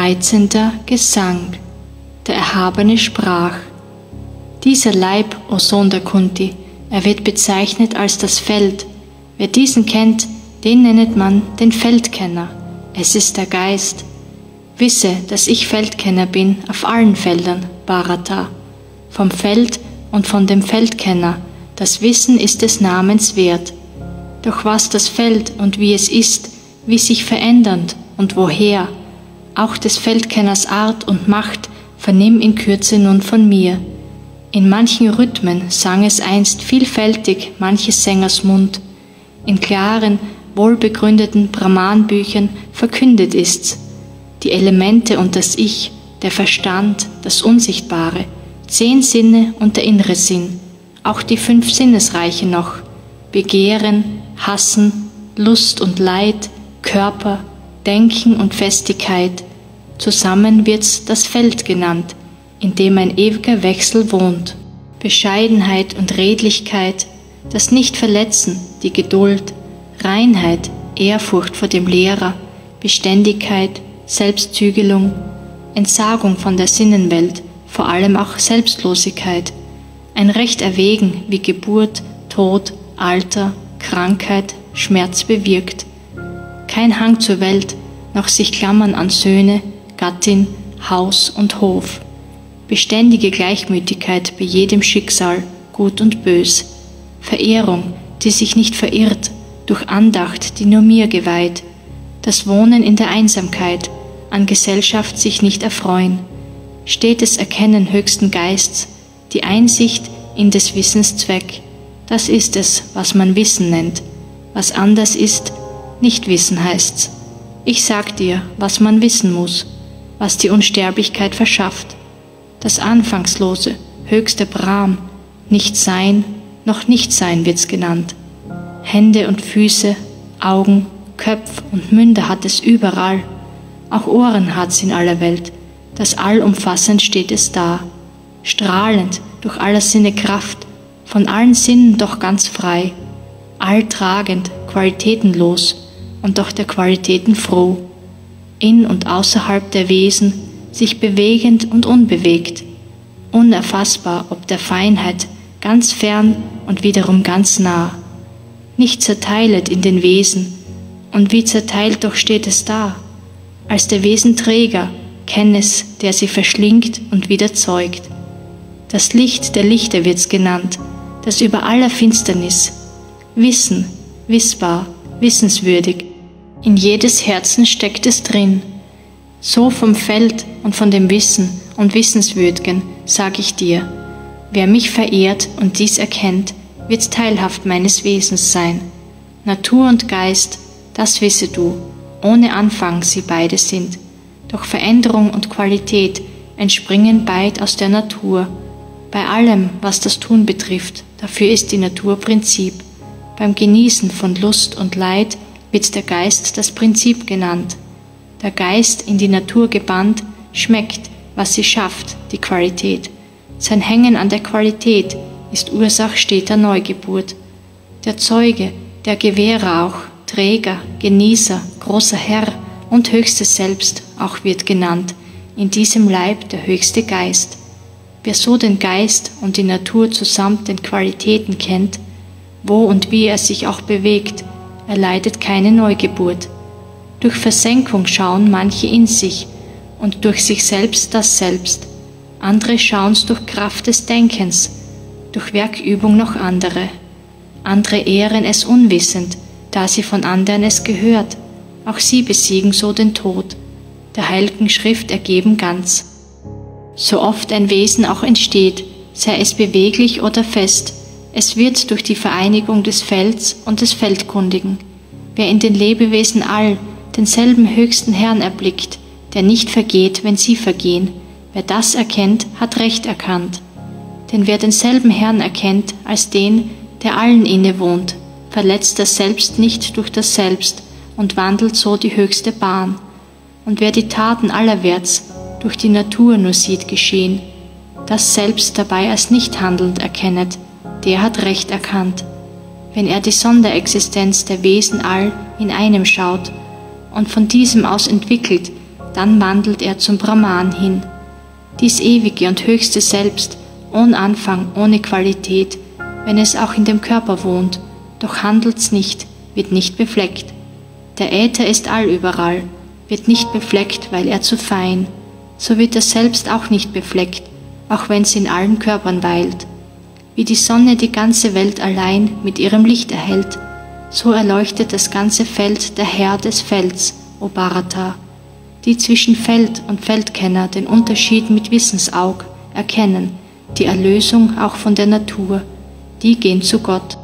Reizender Gesang. Der Erhabene sprach. Dieser Leib, o Sohn der Kunti, er wird bezeichnet als das Feld. Wer diesen kennt, den nennet man den Feldkenner. Es ist der Geist. Wisse, dass ich Feldkenner bin auf allen Feldern, Bharata. Vom Feld und von dem Feldkenner, das Wissen ist des Namens wert. Doch was das Feld und wie es ist, wie sich verändernd und woher, auch des Feldkenners Art und Macht, vernimm in Kürze nun von mir. In manchen Rhythmen sang es einst vielfältig manches Sängers Mund. In klaren, wohlbegründeten Brahmanbüchern verkündet ist's. Die Elemente und das Ich, der Verstand, das Unsichtbare, zehn Sinne und der innere Sinn, auch die fünf Sinnesreiche noch, Begehren, Hassen, Lust und Leid, Körper, Denken und Festigkeit, zusammen wird's das Feld genannt, in dem ein ewiger Wechsel wohnt. Bescheidenheit und Redlichkeit, das Nicht-Verletzen, die Geduld, Reinheit, Ehrfurcht vor dem Lehrer, Beständigkeit, Selbstzügelung, Entsagung von der Sinnenwelt, vor allem auch Selbstlosigkeit, ein Recht erwägen, wie Geburt, Tod, Alter, Krankheit, Schmerz bewirkt, kein Hang zur Welt, noch sich klammern an Söhne, Gattin, Haus und Hof, beständige Gleichmütigkeit bei jedem Schicksal, gut und bös, Verehrung, die sich nicht verirrt, durch Andacht, die nur mir geweiht, das Wohnen in der Einsamkeit, an Gesellschaft sich nicht erfreuen, stetes Erkennen höchsten Geists, die Einsicht in des Wissens Zweck, das ist es, was man Wissen nennt, was anders ist, nicht Wissen heißt's. Ich sag dir, was man wissen muss, was die Unsterblichkeit verschafft, das Anfangslose, höchste Brahm, nicht Sein, noch nicht Sein wird's genannt. Hände und Füße, Augen, Köpf und Münder hat es überall, auch Ohren hat's in aller Welt, das allumfassend steht es da, strahlend durch aller Sinne Kraft, von allen Sinnen doch ganz frei, alltragend, qualitätenlos und doch der Qualitäten froh, in und außerhalb der Wesen, sich bewegend und unbewegt, unerfassbar ob der Feinheit, ganz fern und wiederum ganz nah, nicht zerteilet in den Wesen, und wie zerteilt doch steht es da, als der Wesenträger, kenn es, der sie verschlingt und wieder zeugt. Das Licht der Lichter wird's genannt, das über aller Finsternis, Wissen, wissbar, wissenswürdig, in jedes Herzen steckt es drin, so vom Feld und von dem Wissen und Wissenswürdigen sag ich dir, wer mich verehrt und dies erkennt, wird teilhaft meines Wesens sein. Natur und Geist, das wisse du, ohne Anfang sie beide sind, doch Veränderung und Qualität entspringen beid aus der Natur. Bei allem, was das Tun betrifft, dafür ist die Natur Prinzip. Beim Genießen von Lust und Leid wird der Geist das Prinzip genannt. Der Geist in die Natur gebannt, schmeckt, was sie schafft, die Qualität. Sein Hängen an der Qualität ist Ursach steter Neugeburt. Der Zeuge, der Gewährer auch, Träger, Genießer, großer Herr und höchstes Selbst auch wird genannt, in diesem Leib der höchste Geist. Wer so den Geist und die Natur zusammen den Qualitäten kennt, wo und wie er sich auch bewegt, erleidet keine Neugeburt. Durch Versenkung schauen manche in sich und durch sich selbst das Selbst. Andere schauen's durch Kraft des Denkens, durch Werkübung noch andere. Andere ehren es unwissend, da sie von anderen es gehört. Auch sie besiegen so den Tod, der heiligen Schrift ergeben ganz. So oft ein Wesen auch entsteht, sei es beweglich oder fest, es wird durch die Vereinigung des Felds und des Feldkundigen. Wer in den Lebewesen all denselben höchsten Herrn erblickt, der nicht vergeht, wenn sie vergehen. Wer das erkennt, hat Recht erkannt. Denn wer denselben Herrn erkennt als den, der allen innewohnt, verletzt das Selbst nicht durch das Selbst und wandelt so die höchste Bahn. Und wer die Taten allerwärts durch die Natur nur sieht geschehen, das Selbst dabei als nicht handelnd erkennet, der hat Recht erkannt. Wenn er die Sonderexistenz der Wesen all in einem schaut, und von diesem aus entwickelt, dann wandelt er zum Brahman hin. Dies ewige und höchste Selbst, ohne Anfang, ohne Qualität, wenn es auch in dem Körper wohnt, doch handelt's nicht, wird nicht befleckt. Der Äther ist allüberall, wird nicht befleckt, weil er zu fein, so wird er selbst auch nicht befleckt, auch wenn's in allen Körpern weilt. Wie die Sonne die ganze Welt allein mit ihrem Licht erhält, so erleuchtet das ganze Feld der Herr des Felds, O Bharata, die zwischen Feld und Feldkenner den Unterschied mit Wissensaug erkennen, die Erlösung auch von der Natur, die gehen zu Gott.